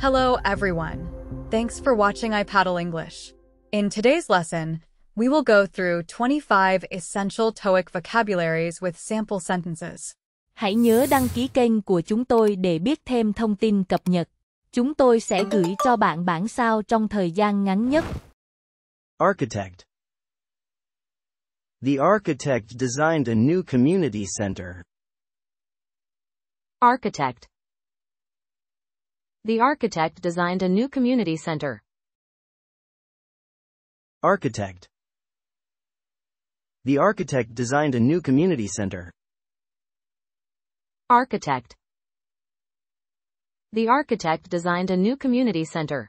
Hello, everyone. Thanks for watching iPaddle English. In today's lesson, we will go through 25 essential TOEIC vocabularies with sample sentences. Hãy nhớ đăng ký kênh của chúng tôi để biết thêm thông tin cập nhật. Chúng tôi sẽ gửi cho bạn bản sao trong thời gian ngắn nhất. Architect The architect designed a new community center. Architect. The architect designed a new community center. Architect The architect designed a new community center. Architect. The architect designed a new community center.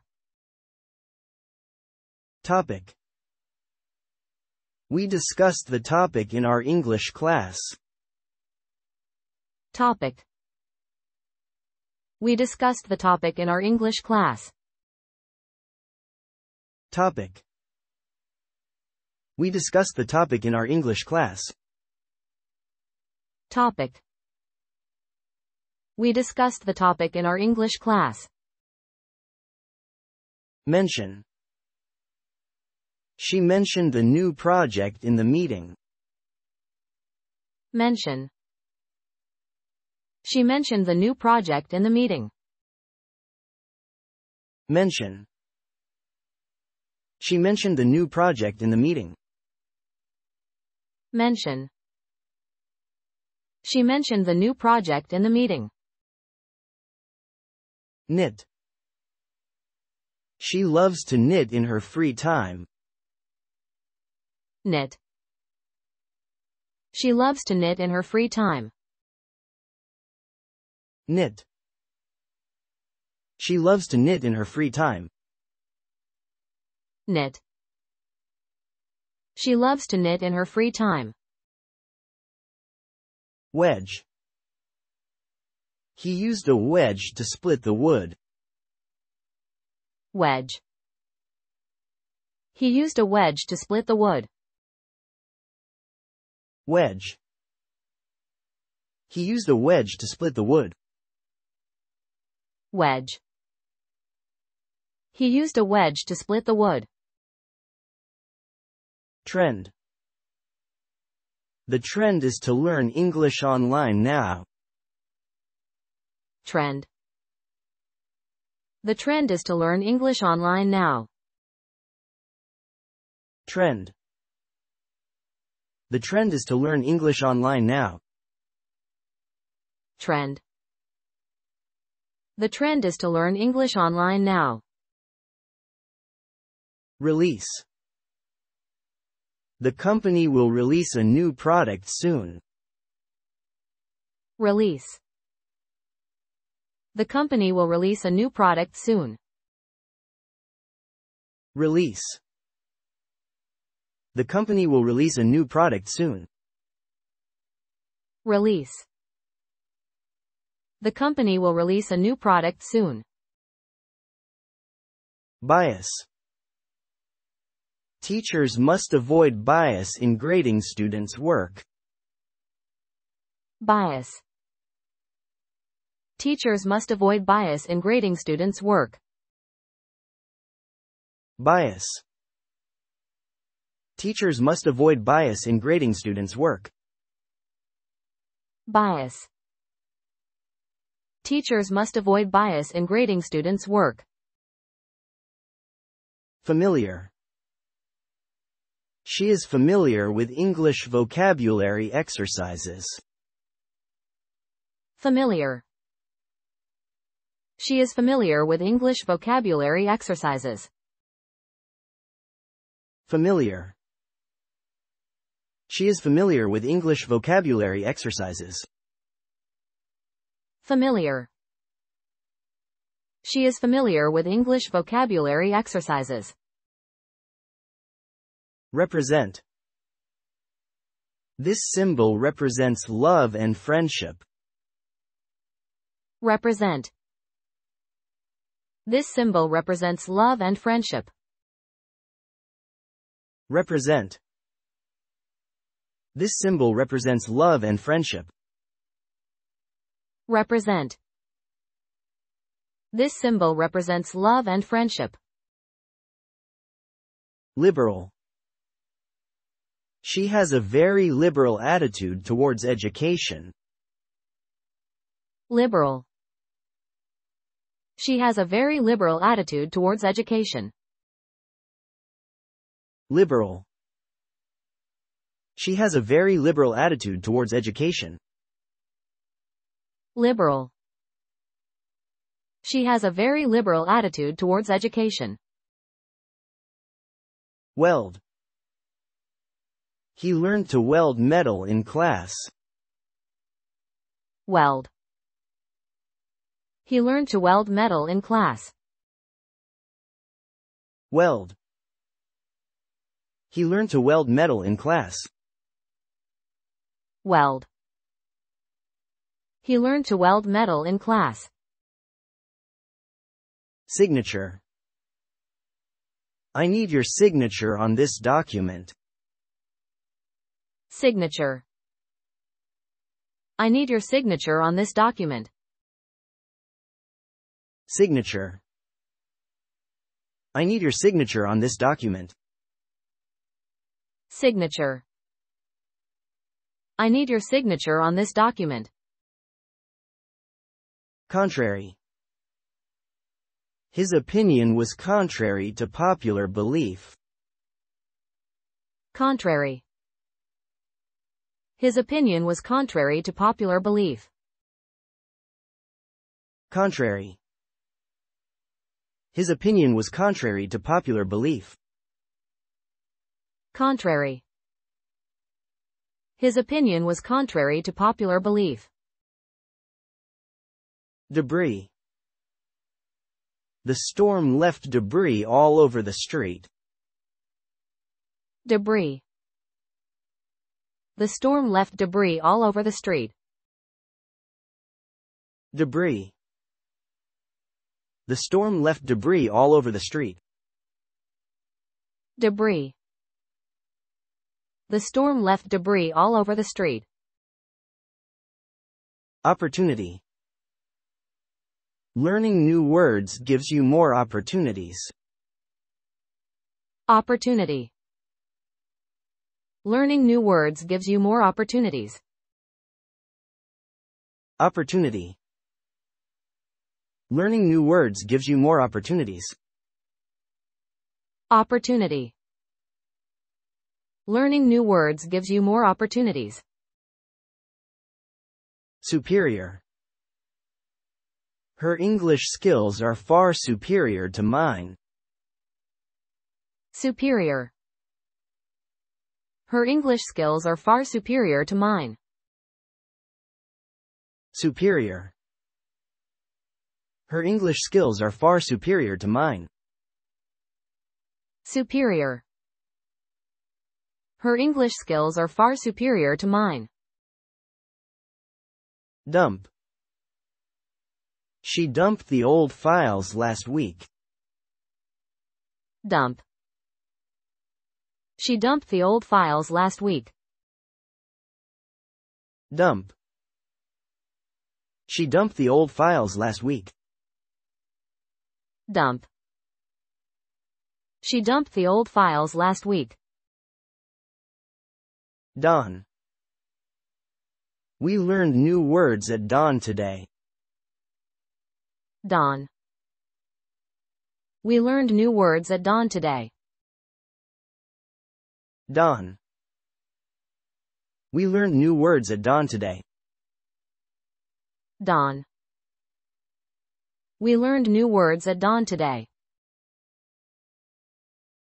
Topic We discussed the topic in our English class. Topic. We discussed the topic in our English class. Topic We discussed the topic in our English class. Topic. We discussed the topic in our English class. Mention She mentioned the new project in the meeting. Mention. She mentioned the new project in the meeting. Mention She mentioned the new project in the meeting. Mention. She mentioned the new project in the meeting. Knit She loves to knit in her free time. Knit. She loves to knit in her free time. Knit She loves to knit in her free time. Knit. She loves to knit in her free time. Wedge He used a wedge to split the wood. Wedge. He used a wedge to split the wood. Wedge He used a wedge to split the wood. Wedge. He used a wedge to split the wood. Trend The trend is to learn English online now. Trend. The trend is to learn English online now. Trend The trend is to learn English online now. Trend. The trend is to learn English online now. Release The company will release a new product soon. Release. The company will release a new product soon. Release The company will release a new product soon. Release. The company will release a new product soon. Bias Teachers must avoid bias in grading students' work. Bias. Teachers must avoid bias in grading students' work. Bias Teachers must avoid bias in grading students' work. Bias. Teachers must avoid bias in grading students' work. Familiar She is familiar with English vocabulary exercises. Familiar. She is familiar with English vocabulary exercises. Familiar She is familiar with English vocabulary exercises. Familiar. She is familiar with English vocabulary exercises. Represent This symbol represents love and friendship. Represent. This symbol represents love and friendship. Represent This symbol represents love and friendship. Represent. This symbol represents love and friendship. Liberal. She has a very liberal attitude towards education. Liberal. She has a very liberal attitude towards education. Liberal. She has a very liberal attitude towards education. Liberal. She has a very liberal attitude towards education. Weld. He learned to weld metal in class. Weld. He learned to weld metal in class. Weld. He learned to weld metal in class. Weld. He learned to weld metal in class. Signature. I need your signature on this document. Signature. I need your signature on this document. Signature. I need your signature on this document. Signature. I need your signature on this document. Contrary. His opinion was contrary to popular belief. Contrary. His opinion was contrary to popular belief. Contrary. His opinion was contrary to popular belief. Contrary. His opinion was contrary to popular belief. Debris. The storm left debris all over the street. Debris. The storm left debris all over the street. Debris. The storm left debris all over the street. Debris. The storm left debris all over the street. Opportunity. Learning new words gives you more opportunities. Opportunity. Learning new words gives you more opportunities. Opportunity. Learning new words gives you more opportunities. Opportunity. Learning new words gives you more opportunities. Superior. Her English skills are far superior to mine. Superior. Her English skills are far superior to mine. Superior. Her English skills are far superior to mine. Superior. Her English skills are far superior to mine. Dump. She dumped the old files last week. Dump. She dumped the old files last week. Dump. She dumped the old files last week. Dump. She dumped the old files last week. Dawn. We learned new words at dawn today. Dawn. We learned new words at dawn today. Dawn. We learned new words at dawn today. Dawn. We learned new words at dawn today.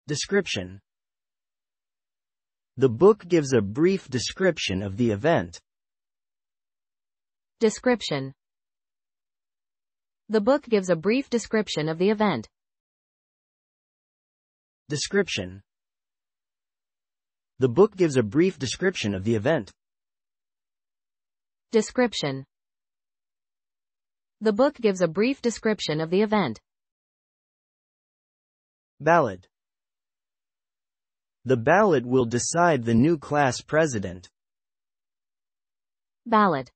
Description. The book gives a brief description of the event. Description. The book gives a brief description of the event. Description. The book gives a brief description of the event. Description. The book gives a brief description of the event. Ballot. The ballot will decide the new class president. Ballot.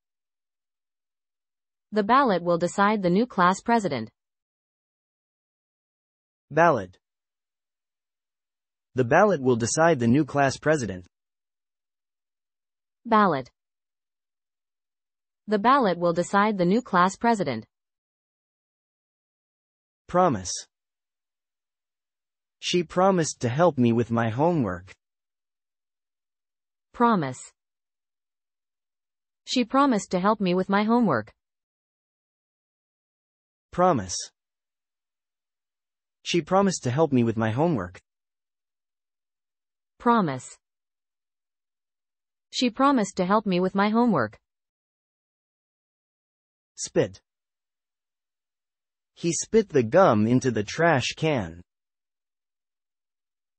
The ballot will decide the new class president. Ballot. The ballot will decide the new class president. Ballot. The ballot will decide the new class president. Promise. She promised to help me with my homework. Promise. She promised to help me with my homework. Promise. She promised to help me with my homework. Promise. She promised to help me with my homework. Spit. He spit the gum into the trash can.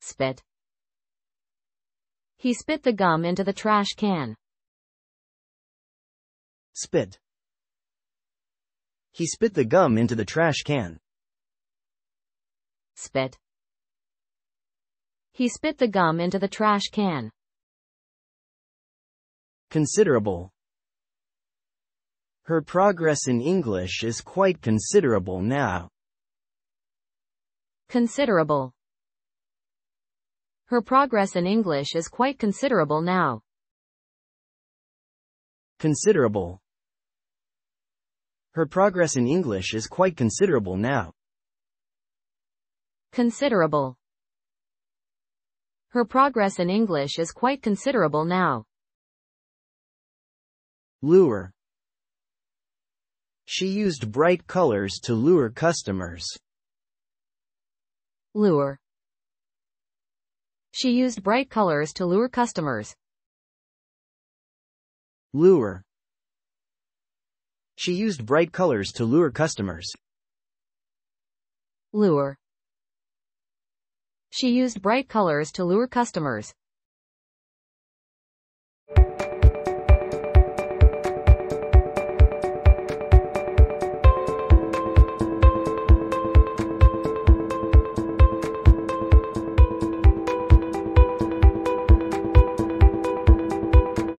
Spit. He spit the gum into the trash can. Spit. He spit the gum into the trash can. Spit. He spit the gum into the trash can. Considerable. Her progress in English is quite considerable now. Considerable. Her progress in English is quite considerable now. Considerable. Her progress in English is quite considerable now. Considerable. Her progress in English is quite considerable now. Lure. She used bright colors to lure customers. Lure. She used bright colors to lure customers. Lure. She used bright colors to lure customers. Lure. She used bright colors to lure customers.